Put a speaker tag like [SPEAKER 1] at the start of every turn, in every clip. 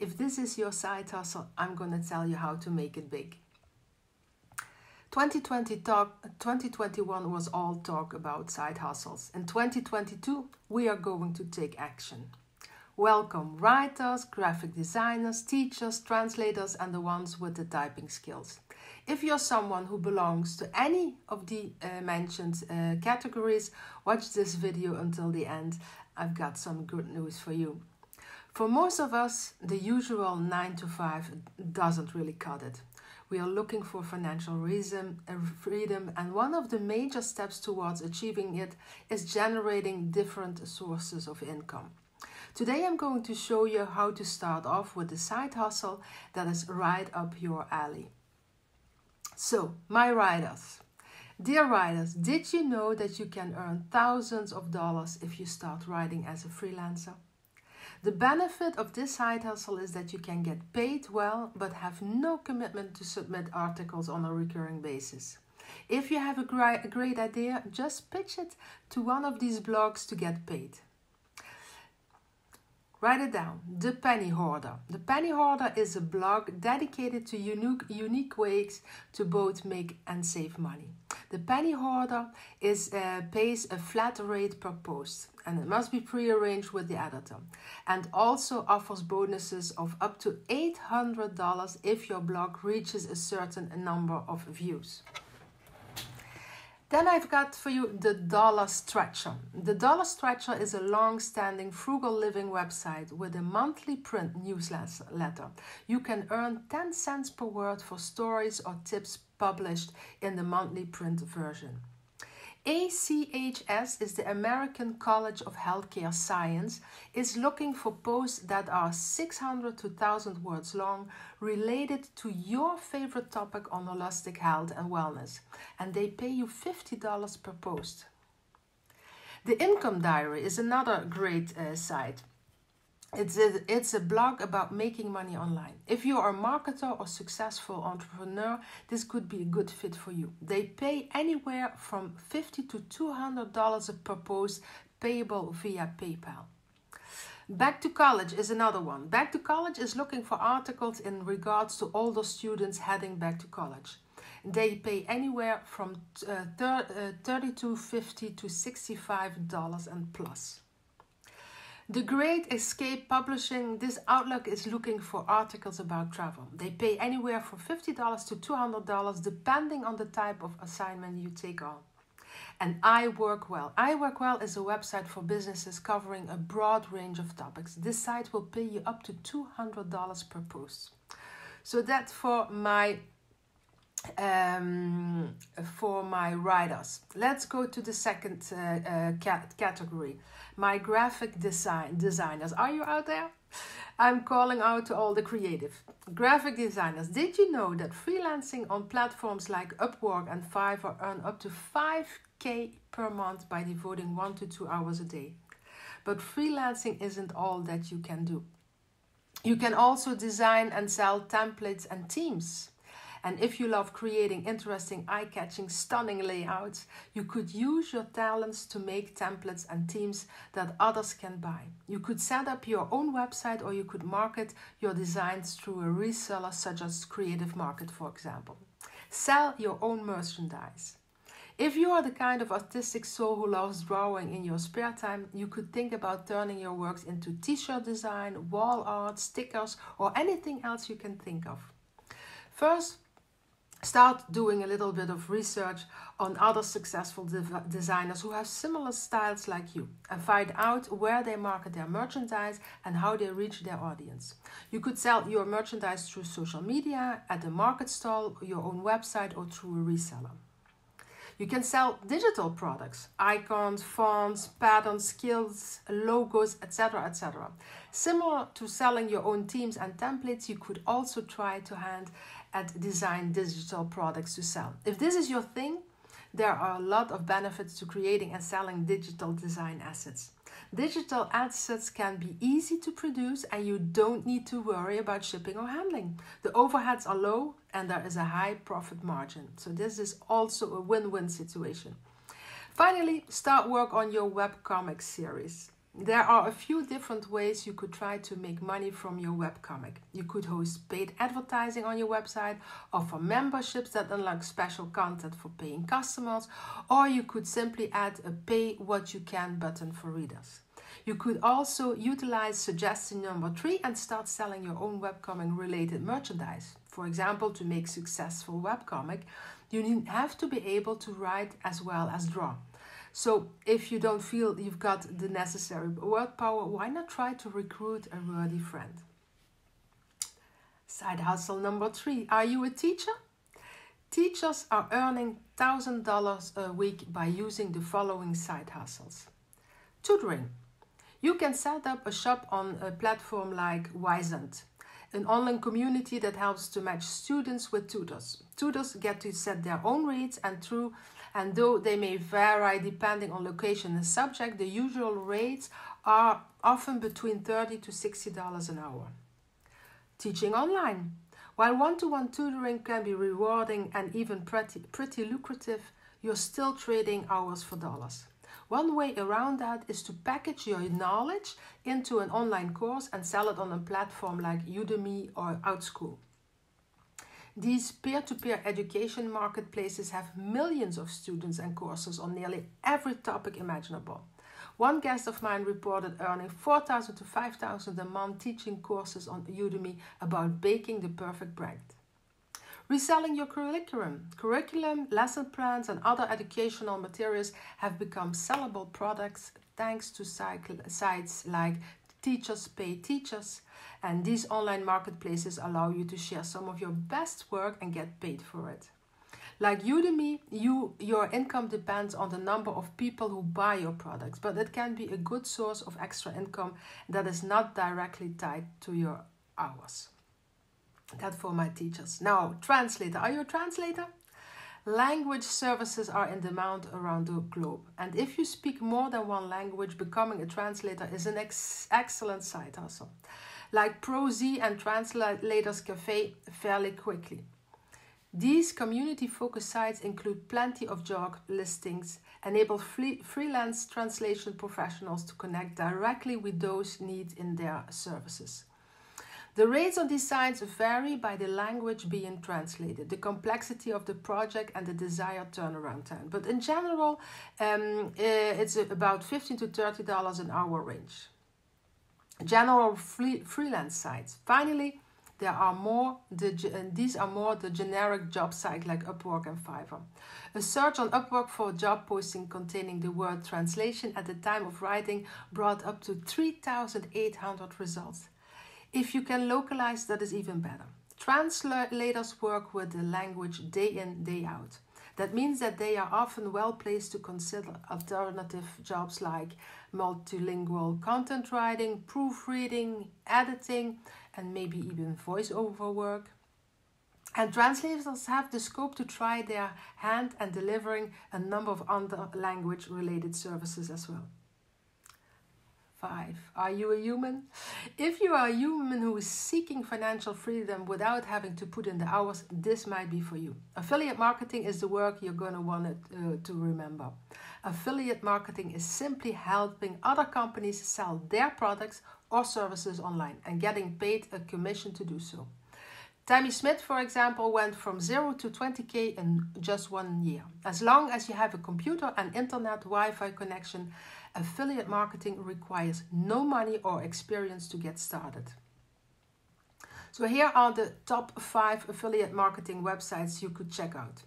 [SPEAKER 1] If this is your side hustle, I'm going to tell you how to make it big. 2020 talk, 2021 was all talk about side hustles. In 2022, we are going to take action. Welcome writers, graphic designers, teachers, translators, and the ones with the typing skills. If you're someone who belongs to any of the uh, mentioned uh, categories, watch this video until the end. I've got some good news for you. For most of us, the usual 9 to 5 doesn't really cut it. We are looking for financial reason, uh, freedom, and one of the major steps towards achieving it is generating different sources of income. Today I'm going to show you how to start off with a side hustle that is right up your alley. So, my riders. Dear riders, did you know that you can earn thousands of dollars if you start writing as a freelancer? The benefit of this side hustle is that you can get paid well but have no commitment to submit articles on a recurring basis. If you have a great, idea, just pitch it to one of these blogs to get paid. Write it down. The Penny Hoarder. The Penny Hoarder is a blog dedicated to unique, unique ways to both make and save money. The Penny Hoarder is uh, pays a flat rate per post and it must be pre-arranged with the editor and also offers bonuses of up to $800 if your blog reaches a certain number of views. Then I've got for you the Dollar Stretcher. The Dollar Stretcher is a long standing frugal living website with a monthly print newsletter. You can earn 10 cents per word for stories or tips published in the monthly print version. ACHS is the American College of Healthcare Science is looking for posts that are 600 to 1000 words long related to your favorite topic on holistic health and wellness and they pay you $50 per post. The Income Diary is another great uh, site. It's a, it's a blog about making money online. If you are a marketer or successful entrepreneur, this could be a good fit for you. They pay anywhere from 50 to $200 per post payable via PayPal. Back to College is another one. Back to College is looking for articles in regards to older students heading back to college. They pay anywhere from uh, uh, 32 to $65 and plus. The Great Escape Publishing, this outlook is looking for articles about travel. They pay anywhere from $50 to $200 depending on the type of assignment you take on. And I Work Well. I Work Well is a website for businesses covering a broad range of topics. This site will pay you up to $200 per post. So that's for my um, for my writers. Let's go to the second uh, uh, cat category. My graphic design designers. Are you out there? I'm calling out to all the creative graphic designers. Did you know that freelancing on platforms like Upwork and Fiverr earn up to 5k per month by devoting 1 to 2 hours a day? But freelancing isn't all that you can do. You can also design and sell templates and themes. And if you love creating interesting, eye catching, stunning layouts, you could use your talents to make templates and themes that others can buy. You could set up your own website or you could market your designs through a reseller such as Creative Market, for example. Sell your own merchandise. If you are the kind of artistic soul who loves drawing in your spare time, you could think about turning your works into t shirt design, wall art, stickers, or anything else you can think of. First, start doing a little bit of research on other successful de designers who have similar styles like you and find out where they market their merchandise and how they reach their audience. You could sell your merchandise through social media, at a market stall, your own website, or through a reseller. You can sell digital products, icons, fonts, patterns, skills, logos, etc. etc. Similar to selling your own themes and templates, you could also try to hand at design digital products to sell. If this is your thing, there are a lot of benefits to creating and selling digital design assets. Digital assets can be easy to produce and you don't need to worry about shipping or handling. The overheads are low and there is a high profit margin. So, this is also a win win situation. Finally, start work on your webcomic series. There are a few different ways you could try to make money from your webcomic. You could host paid advertising on your website, offer memberships that unlock special content for paying customers, or you could simply add a pay what you can button for readers. You could also utilize suggestion number three and start selling your own webcomic related merchandise. For example, to make successful webcomic, you have to be able to write as well as draw. So if you don't feel you've got the necessary word power, why not try to recruit a worthy friend? Side hustle number three. Are you a teacher? Teachers are earning $1,000 a week by using the following side hustles. Tutoring. You can set up a shop on a platform like Wyzant, an online community that helps to match students with tutors. Tutors get to set their own rates and through and though they may vary depending on location and subject, the usual rates are often between 30 to $60 an hour. Teaching online. While one to one tutoring can be rewarding and even pretty, pretty lucrative, you're still trading hours for dollars. One way around that is to package your knowledge into an online course and sell it on a platform like Udemy or Outschool. These peer to peer education marketplaces have millions of students and courses on nearly every topic imaginable. One guest of mine reported earning 4,000 to 5,000 a month teaching courses on Udemy about baking the perfect bread. Reselling your curriculum. Curriculum, lesson plans, and other educational materials have become sellable products thanks to sites like Teachers Pay Teachers, and these online marketplaces allow you to share some of your best work and get paid for it. Like Udemy, you, your income depends on the number of people who buy your products, but it can be a good source of extra income that is not directly tied to your hours. That for my teachers. Now, translator. Are you a translator? Language services are in demand around the globe, and if you speak more than one language, becoming a translator is an ex- excellent side hustle like ProZ and Translators Cafe fairly quickly. These community focused sites include plenty of job listings, enable free, freelance translation professionals to connect directly with those needs in their services. The rates on these sites vary by the language being translated, the complexity of the project, and the desired turnaround time. But in general, um, eh, it's about 15 to $30 an hour range general free, freelance sites. Finally, there are more the, uh, these are more the generic job sites like Upwork and Fiverr. A search on Upwork for a job posting containing the word translation at the time of writing brought up to 3,800 results. If you can localize, that is even better. Translators work with the language day in, day out. That means that they are often well placed to consider alternative jobs like multilingual content writing, proofreading, editing, and maybe even voiceover work. And translators have the scope to try their hand and delivering a number of other language related services as well. 5. Are you a human? If you are a human who is seeking financial freedom without having to put in the hours, this might be for you. Affiliate marketing is the work you're going to want uh, to remember. Affiliate marketing is simply helping other companies sell their products or services online and getting paid a commission to do so. Tammy Smith, for example, went from 0 to 20k in just one year. As long as you have a computer and internet Wi Fi connection, affiliate marketing requires no money or experience to get started. So, here are the top five affiliate marketing websites you could check out.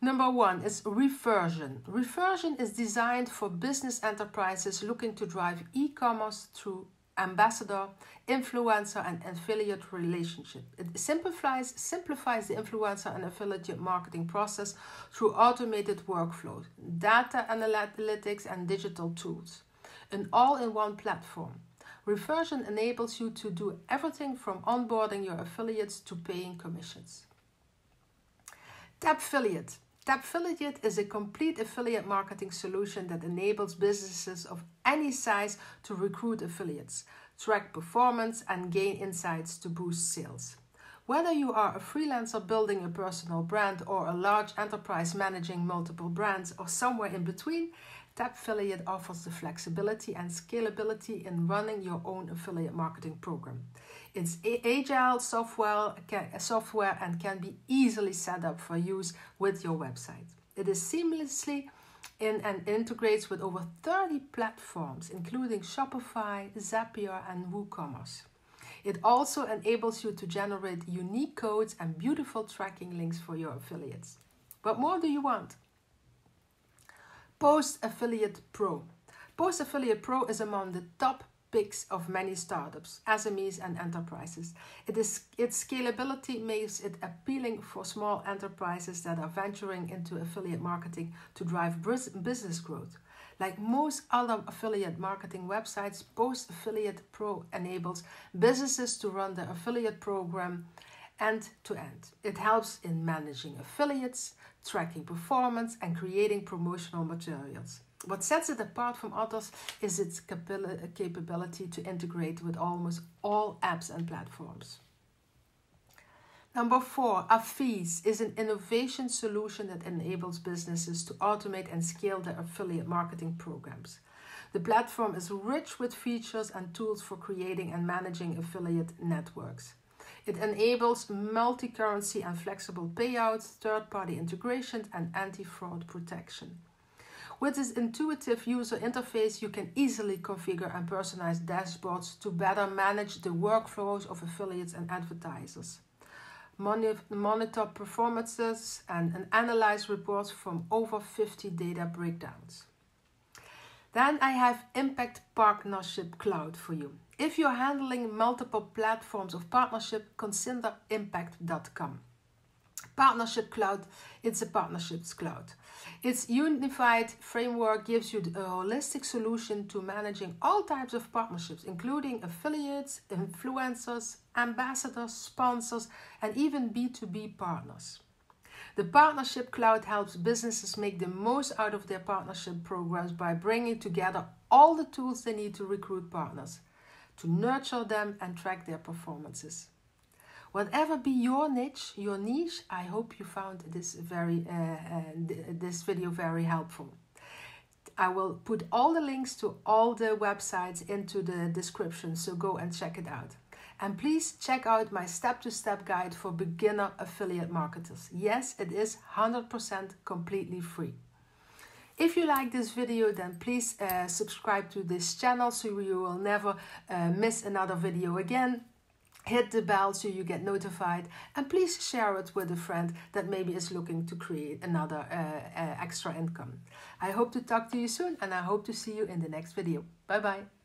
[SPEAKER 1] Number one is Refersion. Refersion is designed for business enterprises looking to drive e commerce through ambassador, influencer, and affiliate relationship. It simplifies, simplifies the influencer and affiliate marketing process through automated workflows, data analytics, and digital tools. An all in one platform. Refersion enables you to do everything from onboarding your affiliates to paying commissions. Tapfiliate. Tapfiliate is a complete affiliate marketing solution that enables businesses of any size to recruit affiliates, track performance, and gain insights to boost sales. Whether you are a freelancer building a personal brand or a large enterprise managing multiple brands or somewhere in between, Tapfiliate offers the flexibility and scalability in running your own affiliate marketing program. It's agile software, software and can be easily set up for use with your website. It is seamlessly in and integrates with over 30 platforms, including Shopify, Zapier, and WooCommerce. It also enables you to generate unique codes and beautiful tracking links for your affiliates. What more do you want? Post Affiliate Pro. Post Affiliate Pro is among the top picks of many startups, SMEs, and enterprises. It is, its scalability makes it appealing for small enterprises that are venturing into affiliate marketing to drive business growth. Like most other affiliate marketing websites, Post Affiliate Pro enables businesses to run their affiliate program end to end. It helps in managing affiliates, tracking performance, and creating promotional materials. What sets it apart from others is its capability to integrate with almost all apps and platforms. Number four, Affise is an innovation solution that enables businesses to automate and scale their affiliate marketing programs. The platform is rich with features and tools for creating and managing affiliate networks. It enables multi currency and flexible payouts, third party integrations, and anti fraud protection. With this intuitive user interface, you can easily configure and personalize dashboards to better manage the workflows of affiliates and advertisers. Monitor performances and, and analyze reports from over 50 data breakdowns. Then I have Impact Partnership Cloud for you. If you're handling multiple platforms of partnership, consider impact.com. Partnership Cloud, it's a partnerships cloud. Its unified framework gives you a holistic solution to managing all types of partnerships, including affiliates, influencers, ambassadors, sponsors, and even B2B partners. The Partnership Cloud helps businesses make the most out of their partnership programs by bringing together all the tools they need to recruit partners to nurture them and track their performances. Whatever be your niche, your niche, I hope you found this very uh, uh, this video very helpful. I will put all the links to all the websites into the description, so go and check it out. And please check out my step to step guide for beginner affiliate marketers. Yes, it is 100% completely free. If you like this video, then please uh, subscribe to this channel so you will never uh, miss another video again. Hit the bell so you get notified and please share it with a friend that maybe is looking to create another uh, uh extra income. I hope to talk to you soon and I hope to see you in the next video. Bye bye.